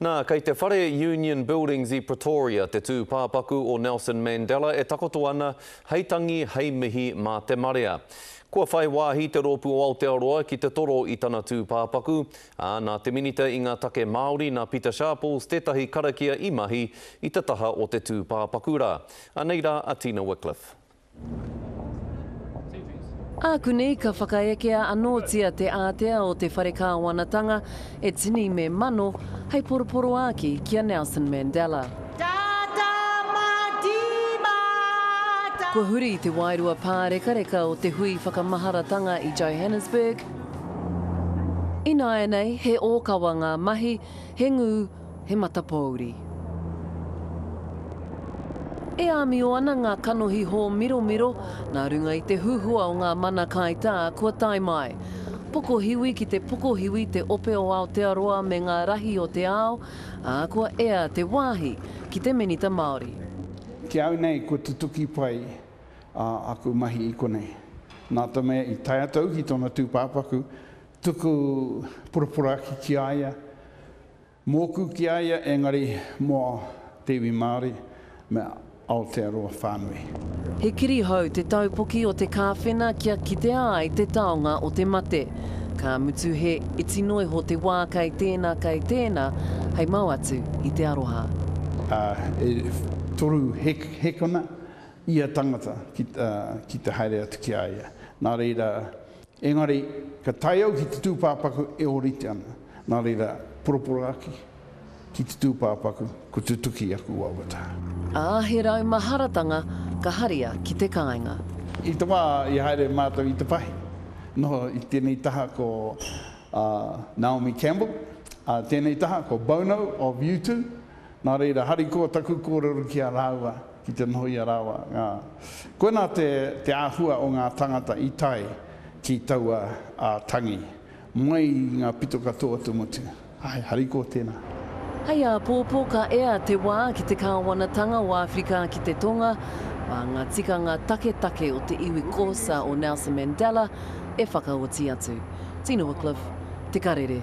Nā, kei te whare Union Buildings i Pretoria te tūpāpaku o Nelson Mandela e takoto ana hei tangi, hei mihi mā te marea. Kua whai wāhi te rōpū o Aotearoa ki te toro i tana tūpāpaku, ā, nā te Minita i ngā Take Māori, nā Pita Sharples tētahi karakia i mahi i te taha o te tūpāpaku rā. Anei rā a Tina Wickliffe. Āku nei ka whakaekea anōtia te ātea o te whare kāwanatanga e tini me mano hei poroporoāki ki a Nelson Mandela. Kua huri i te wairua pārekareka o te hui whakamaharatanga i Johannesburg. Ināianei, he ōkawa ngā mahi, he ngū, he matapōuri. E āmio ana ngā kanohi hōmiromiro nā runga i te huhua o ngā mana kaitā kua tae mai. Pokohiwi ki te pokohiwi te ope o Aotearoa me ngā rahi o te ao, ā, kua ea te wāhi ki te Minita Māori. Ki au nei kua tutuki pai ā aku mahi i konei. Nā te mea i tae atu au ki tōna tūpāpaku, tuku purapura ake ki a ia, Mōku ki a ia engari mō te iwi Māori me Aotearoa whānui. He kiri hou te taupoki o te kāwhena kia kitea ai te taonga o te mate. Ka mutu he iti noa iho te wā kei tēnā, kei tēnā, hei mau atu i te aroha. Ā, e toru hēkona ia tangata ki te haere atu ki a ia. Nā reira, Engari, ka tae au ki te tūpāpaku e ōrite ana, nā reira, poroporoaki ki te tūpāpaku, ko tutuki aku wawata. Ā, he rau maharatanga ka haria ki te kāinga. I te wā i haere mātou i te pahi, noho i tēnei taha ko Naomi Campbell, ā, tēnei taha ko Bono of U2, nā reira, harikoa taku kōrero ki a rāua. ki te noho ia rawa, ā, koinā te, te āhua o ngā tāngata i tae ki taua, ā, tangi, mai i ngā pito katoa te motu. Āe, harikoa tēnā. Hei āpōpō ka ea te wā ki te kāwanatanga o Āwhirika ki te Tonga, mā ngā tikanga taketake o te iwi Xhosa o Nelson Mandela e whakaoti atu. Tino Wycliffe, Te Karere.